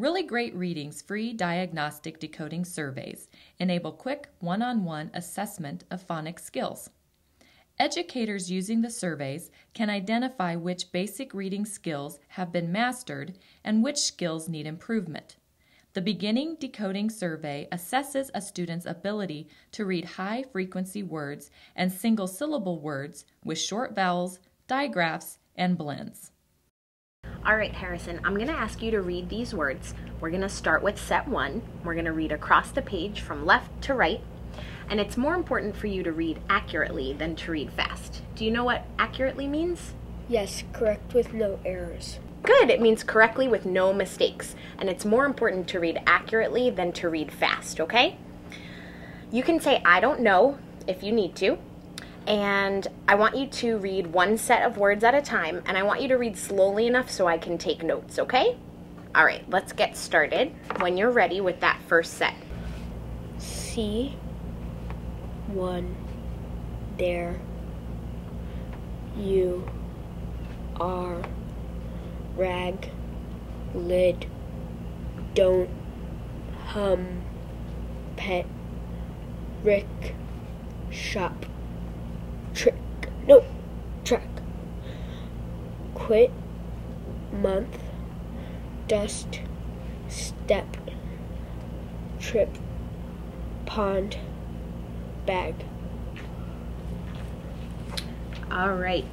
Really Great Reading's free diagnostic decoding surveys enable quick one on one assessment of phonics skills. Educators using the surveys can identify which basic reading skills have been mastered and which skills need improvement. The Beginning Decoding Survey assesses a student's ability to read high frequency words and single syllable words with short vowels, digraphs, and blends. All right, Harrison, I'm going to ask you to read these words. We're going to start with set one. We're going to read across the page from left to right. And it's more important for you to read accurately than to read fast. Do you know what accurately means? Yes, correct with no errors. Good, it means correctly with no mistakes. And it's more important to read accurately than to read fast, okay? You can say, I don't know, if you need to. And I want you to read one set of words at a time, and I want you to read slowly enough so I can take notes, okay? All right, let's get started when you're ready with that first set. See one there you are rag lid don't hum pet rick shop trick. No track. Quit. Month. Dust. Step. Trip. Pond. Bag. All right,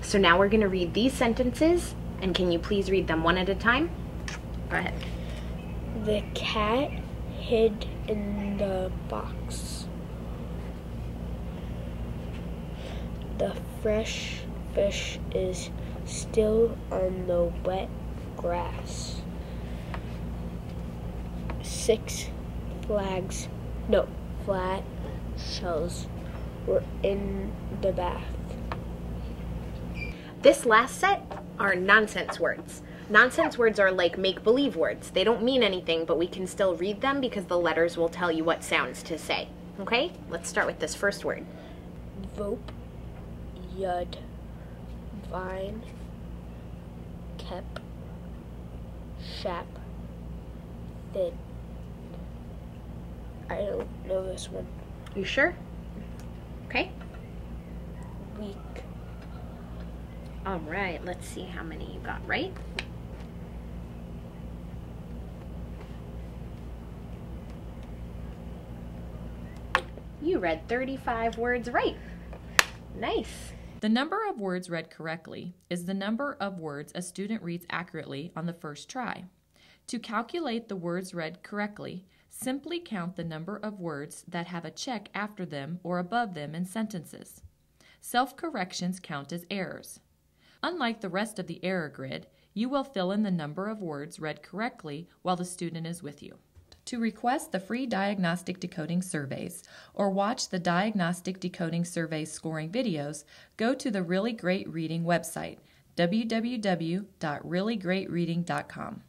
so now we're going to read these sentences, and can you please read them one at a time? Go ahead. The cat hid in the box. The fresh fish is still on the wet grass. Six flags, no, flat shells were in the bath. This last set are nonsense words. Nonsense words are like make believe words. They don't mean anything, but we can still read them because the letters will tell you what sounds to say. Okay, let's start with this first word. Vope, Yud, Vine, Kep, Shap, Fin. I don't know this one. You sure? Okay. Week, All right, let's see how many you got right. You read 35 words right. Nice. The number of words read correctly is the number of words a student reads accurately on the first try. To calculate the words read correctly, simply count the number of words that have a check after them or above them in sentences. Self corrections count as errors. Unlike the rest of the error grid, you will fill in the number of words read correctly while the student is with you. To request the free diagnostic decoding surveys or watch the diagnostic decoding surveys scoring videos, go to the Really Great Reading website, www.reallygreatreading.com.